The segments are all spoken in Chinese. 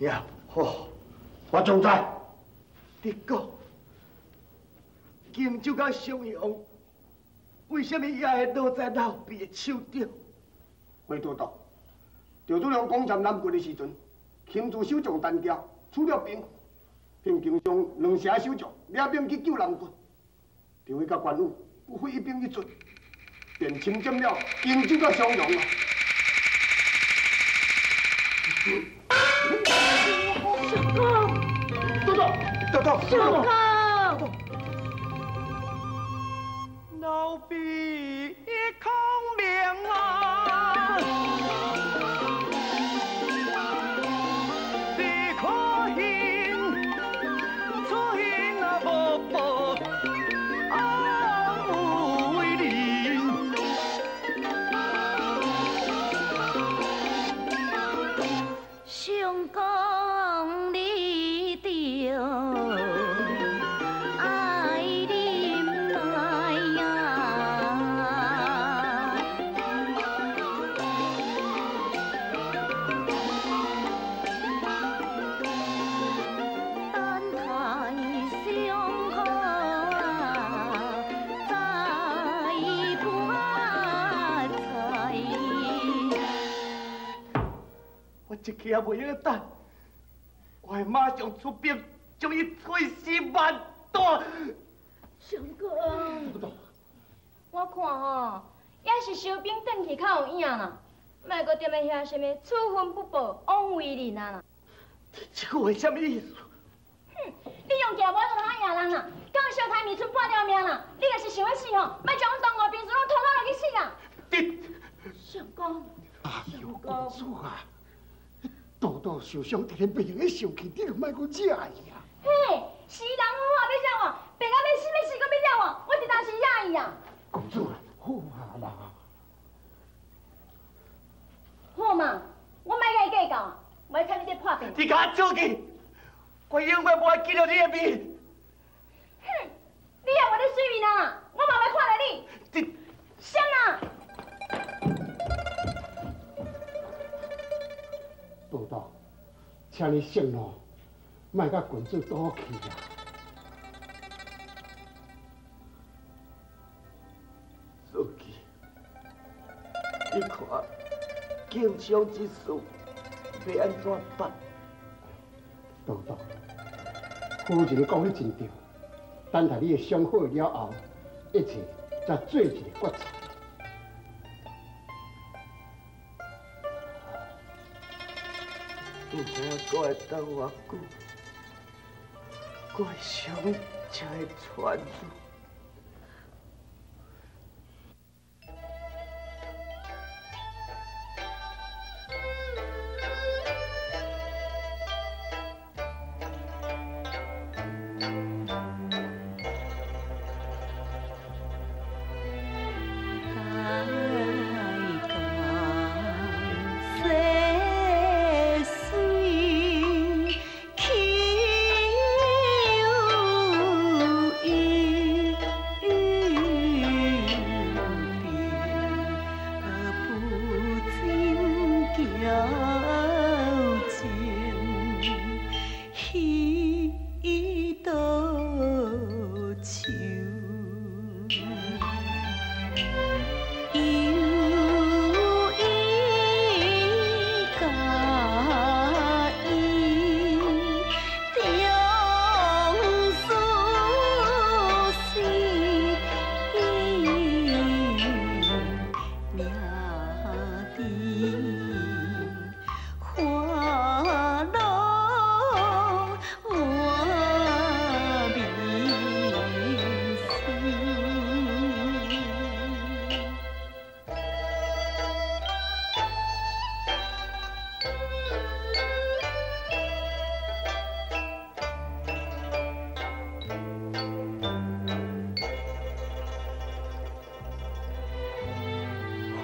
呀，好，我总在。你讲，荆州甲襄阳，为什么也会落在老毕的手中？回都督，赵子良攻占南郡的时阵，钦助守将单家出了兵，并经上两城守将领兵去救南郡。赵伟甲关羽不费一兵一卒，便侵占了荆州甲襄阳啊！都督，也袂晓等，我会马上出兵，将伊碎尸万段。相公，我看吼，也是收兵转去较有影啦，莫搁踮咧遐什么处分不报、枉为人啊啦。这句话什么意思？哼，你用剑无就通赢人啦，敢有小太未出半条命啦？你若是想要死吼，莫将阮当外兵士拢拖到落去死啦！你相公，哎呦，公主啊，都督受伤，伫咧病院上气，你就惹伊啊！嘿，死人好啊，要病到要死要死，搁要惹我，我一惹伊啊！公主啊，好好嘛，我莫甲伊计较你这破病。你甲我走去，我永远你的面。哼，你也水面啊，我嘛要看到你。请你息怒，莫甲郡主赌气啊！书记，你看，经商之事要安怎办？都督，夫人讲得真对，等待你的伤好了后，一切再做一个决策。我会等偌久，怪伤才会传入。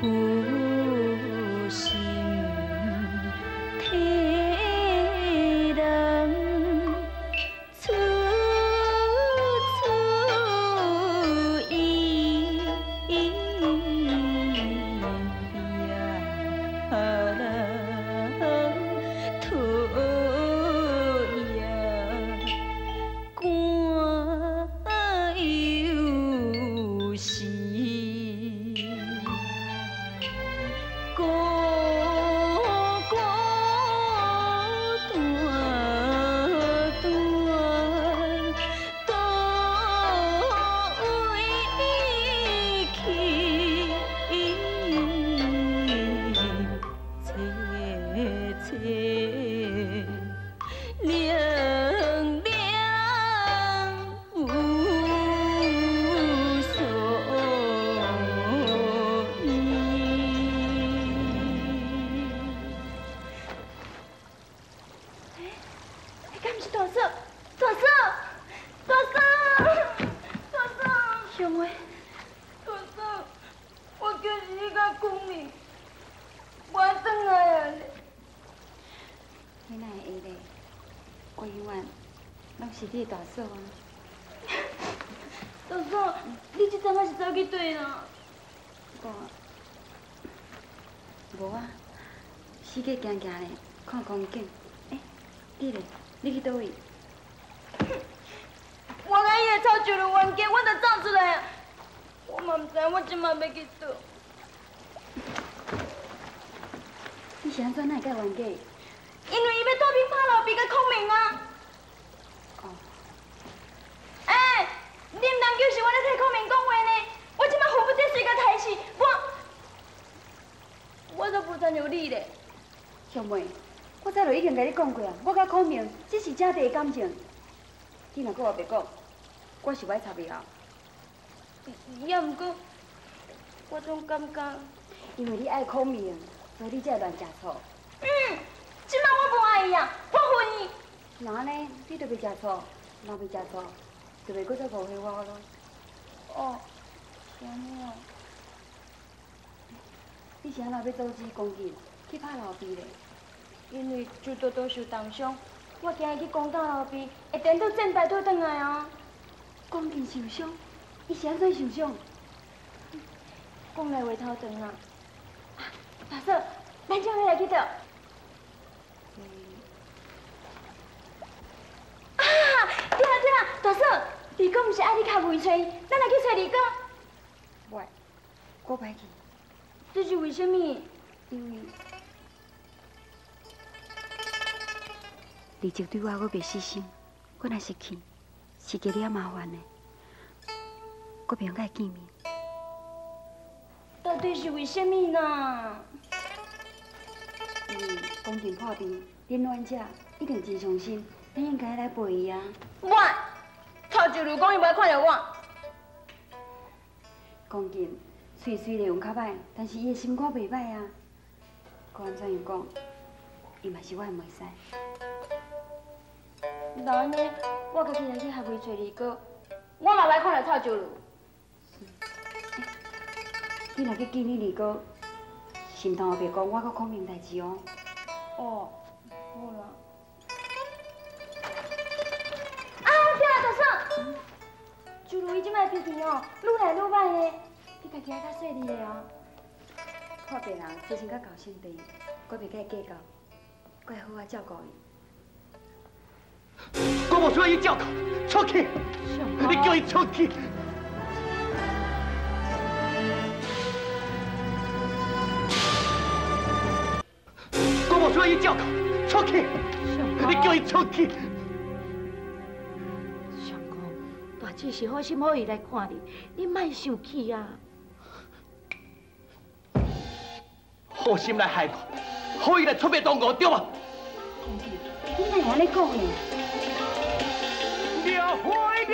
负 cool. 我就是你甲讲明，我转来啊！你哪会咧？我永远拢是你大嫂啊！大嫂，你这阵仔是走去对啦？我无啊，四界行行咧，看风景。哎，你咧？你去倒位？我甲伊的草就路冤家，我就走出来啊！我嘛唔知我即马要去倒。你是安怎哪会甲冤家？因为伊要躲兵拍老兵甲孔明啊！哦，哎，你唔通就是我咧替孔明讲话呢？我即马恨不得随个台死，我我都不参像你咧。小妹，我早就已经甲你讲过啊，我甲孔明只是姐弟的感情。你若搁话别讲，我是歹插袂后。也毋过，我总感觉，因为你爱孔明，所以你才会乱食醋。嗯，即摆我无爱伊啊，我恨伊。那安尼，你都袂食醋，若袂食醋，就袂搁再误会我咯。哦，是安尼哦。你是安怎要阻止公瑾去拍老毕咧？因为朱多多受重伤，我惊伊去攻打老毕，会颠倒战败倒转来啊。公瑾受伤，伊是安怎受伤？讲来话头长啊。大嫂，咱今日来去倒？啊，对啦对啦，大嫂，二哥毋是爱你卡位找，咱来去找二哥。喂，我歹去，这是为什么？因为二叔对我我袂死心，我若是去，是给你啊麻烦的，我袂用甲伊见面。到底是为什么呢？因为公瑾破病，恁冤家一定真伤心，咱应该来陪伊啊。我，曹九如讲伊袂看着我。公瑾虽虽然用较歹，但是伊的心肝袂歹啊。不管怎样讲，伊嘛是我的袂使。那安尼，我家己来去学会找二哥，我嘛来看着曹九如。你若去见你二哥，心头后别讲我甲孔明代志哦。哦，好啦。啊，对啦，大嫂，九如伊即摆脾气哦，愈来愈歹的，你家己爱较细腻的哦。看别人精神较高兴地，我袂甲伊计较，我会好好照顾伊。我无需要伊照顾，出去！你叫伊出去！我无需要伊照顾，出去！你叫伊出去！相公，大姐是好心好意来看你，你莫生气啊！好心来害我，好意来出卖当我，对吗？你哪会安尼讲呢？了怀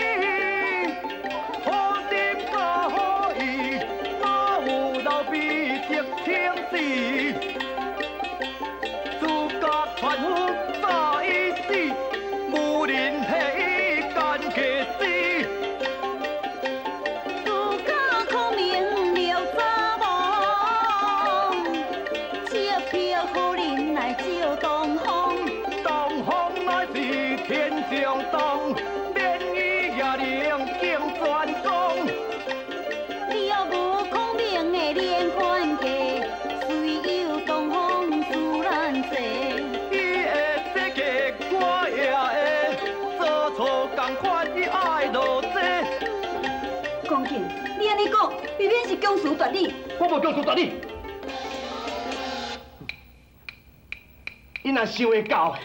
错共款伊爱落这。公瑾，你安尼讲，明明是强词夺理。我无告诉大你，伊若想会到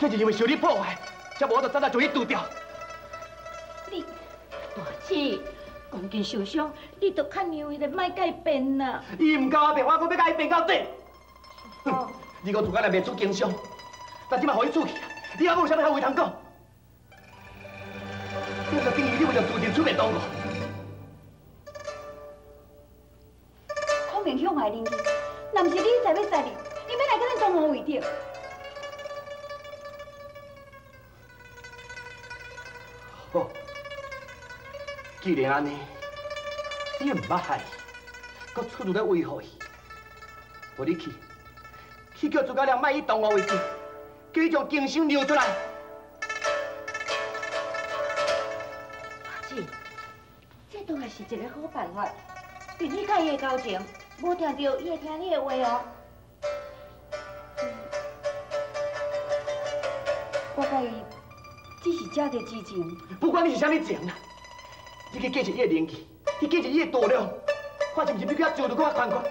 这是因为受你破坏，才无我就早早将伊除掉。你大姐，公经受伤，你着较让伊个卖改变啦。伊唔教我变，我搁要甲伊变到底。哼！你个自家来未出经商，但即摆互伊出去，你还有啥物好话通讲？你着建议你为着注定出面当我。孔明向害人去，若毋是你在要杀你，你要来跟咱东吴为着？既然安尼，你也唔捌害伊，搁出入来威胁伊，互你去，去叫诸葛亮卖以同我为证，叫伊将经商流出来。阿姊，这当然是一个好办法。对你甲伊的交情，无听到伊会听你的话哦。我甲伊只是借着之情，不管你是啥物情去继承伊的灵气，去继承伊的度量，看是毋是比较做得搁较宽阔。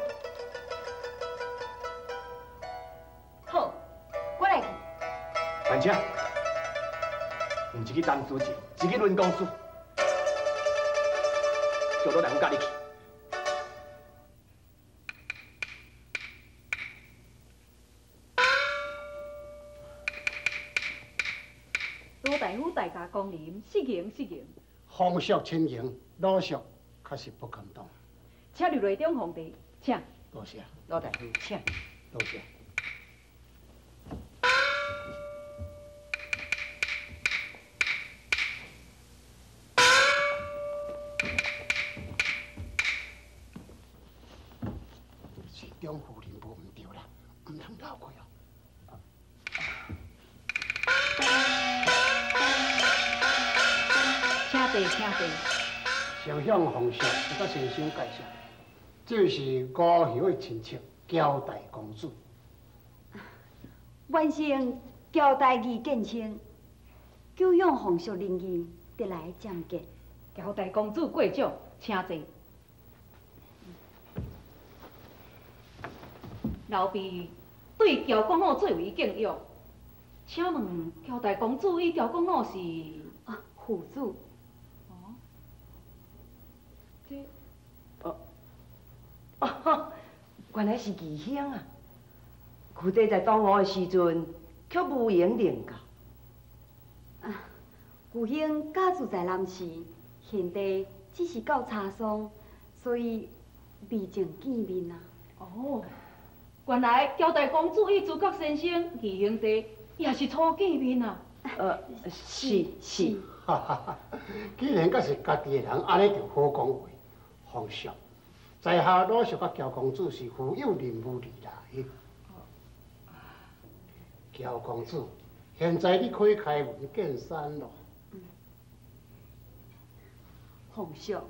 好，我来去。而且，唔是去当书记，是去论公司，叫罗大夫教你去。罗大夫大家光临，失迎失迎，风俗亲迎，老俗确实不敢当。请入内中皇帝，请。多谢，老大夫，请。多谢。请坐，请坐。上向皇上，我先生介绍，这是高校的亲戚交代公主。万幸交代义见亲，久仰皇叔仁义，得来暂见。交代公主过奖，请坐。老婢对乔公后最为敬仰，请问乔大公主与乔公后是？啊，父子。哦，这哦，原来是义兄啊！具体在当午的时阵，却无缘领教。啊，父兄家住在南市，现在只是到茶庄，所以未曾见面啊。哦，原来交代公主与诸葛先生二兄弟也是初见面啊！呃，是是。哈哈哈！既然阁是家己的人，安尼就好讲话。皇上，在下老实甲乔公子是负有任务而来。乔公子，现在你可以开门见山了。皇上，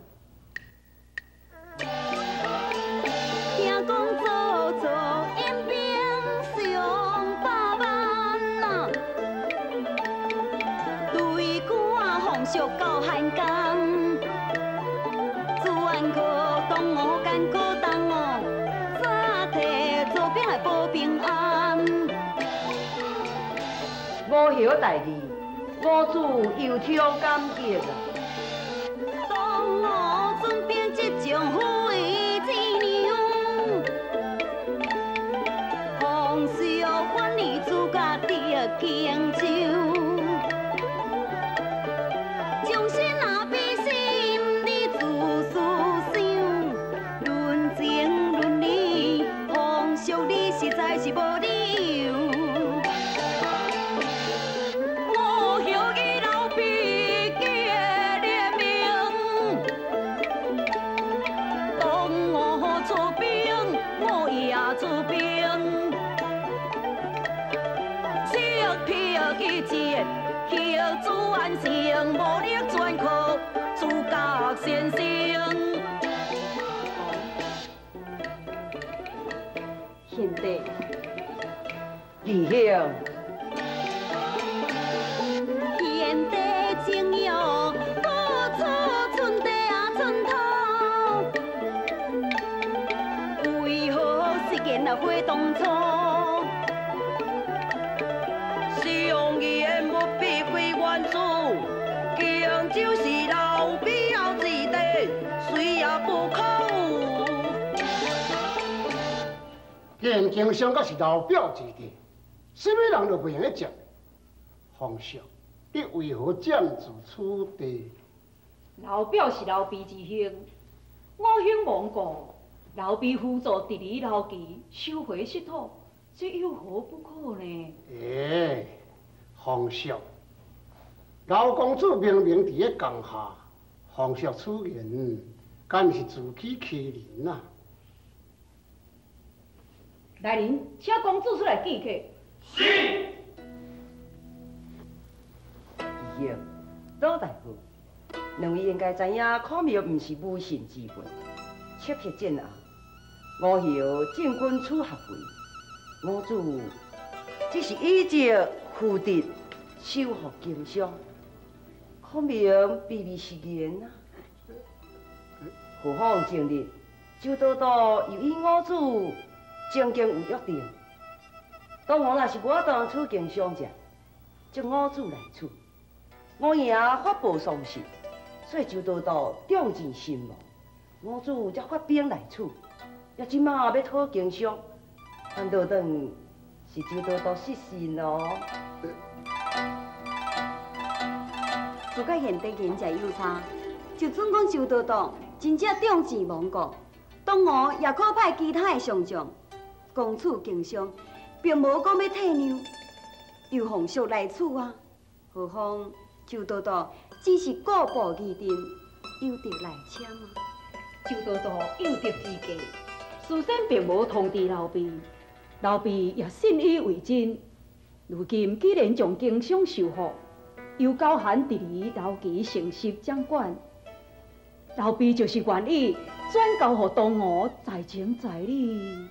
听讲做做阴兵上百万呐，对赶皇叔到汉江，我晓代志，我主有听感激啊！现经商阁是老表之地，什么人都不用去接。皇上，你为何这样子处地？老表是老毕之兄，我兄亡故，老毕辅助弟弟老吉收回失土，这有何不可呢？哎，皇上，老公子明明伫咧江下，皇上此言敢是自欺欺人啊？来人，请公主出来见客。是。弟兄，老大夫，两位应该知影，孔庙不是无神之辈，切克战后，我后进军楚合会，我主只是以借复敌，收复经商，孔庙必必是言啊。何况前日周都督又与我主曾经有约定，当我若是我当初经商者，就我主来处。我爷发报丧事，所以周都督重尽心望，我主才发兵来处。要今嘛要讨经商，难道当是周都督失信咯？自甲现代人才有差，就准讲周都督真正重视亡国，当我也可派其他的上将，公处经商，并无讲要退让，由皇叔来处啊。何况周都督只是过步自定，又得来请啊。周都督有德之家，事先并无通知老毕，老毕也信以为真。如今既然将经商收复，又交函弟弟老吉承袭掌管，老毕就是愿意转交给东吴，在情在理，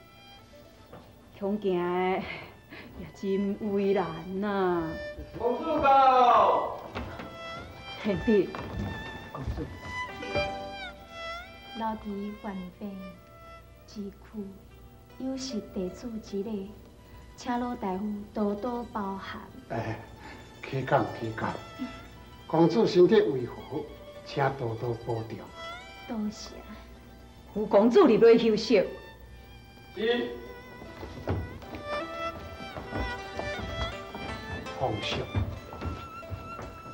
恐惊 也真为难呐。公主到。贤弟，公主，老弟患病之苦，又是地主之礼，请老大夫多多包涵。哎，起讲起讲，公主身体为何，请多多保重。多谢。胡公主入内休息。是。皇上，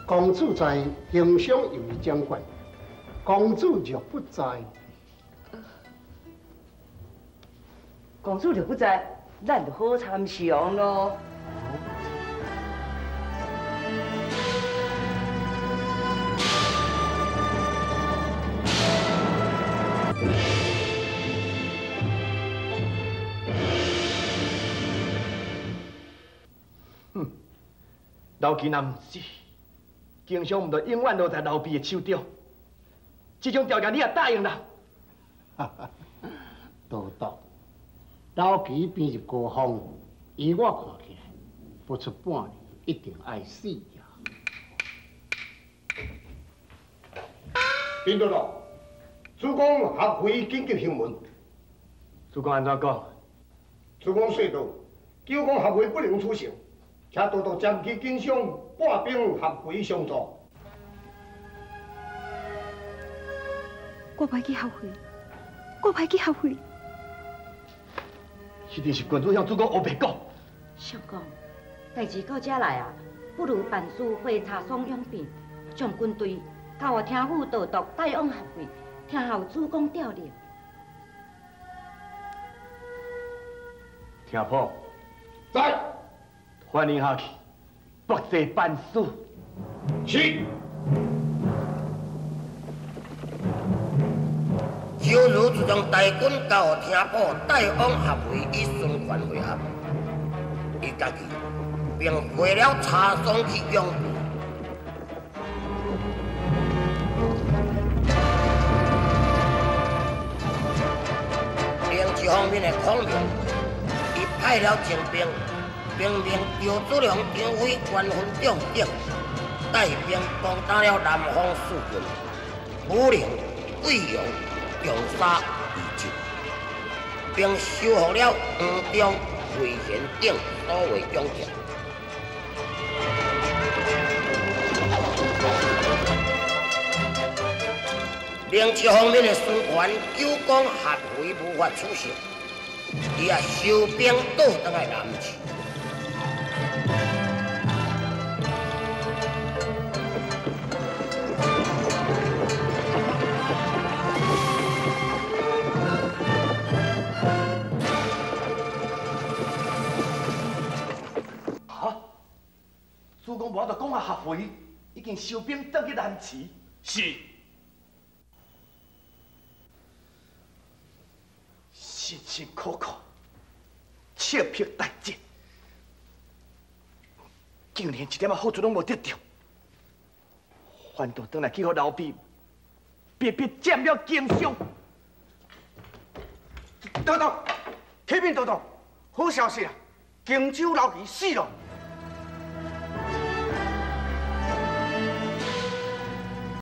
公主在英雄有掌管，公主若不在，公主若不在，咱就好参详咯。老吉男子，经常唔得永远落在老毕的手中。这种条件你也答应啦？哈哈，都督，老吉变入高峰，以我看起来，不出半年一定爱死呀。林都督，主公合会紧急询问。主公安怎讲？主公说道，九公合会不能出席。请多多暂去经商，半兵合肥相助。我歹去后悔，我歹去后悔。一定是郡主向主公胡白讲。相公，代志到这来啊，不如办事会查双养病，将军队交我听府道督带往合会，听候主公调令。听谱。在。欢迎下去，不谢办事。是。小儒就将大军交听报，带往合会以顺权会合。伊家己并回了茶庄去用兵。另一方面的孔明，伊派了精兵。兵命赵子龙、张飞官分重点，带兵攻打了南方四郡，武陵、贵阳、长沙二州，并收复了黄忠、魏贤等所谓疆场。另一方面的孙权九江合肥无法取胜，伊也收兵倒转来南齐。主公无就讲啊，合肥已经收兵倒去南池。是。辛辛苦苦，切迫代战，竟然一点仔好处拢无得到，反倒倒来去互老毕，别别占了经商。豆豆，启禀都督，好消息啊！荆州老弟死了。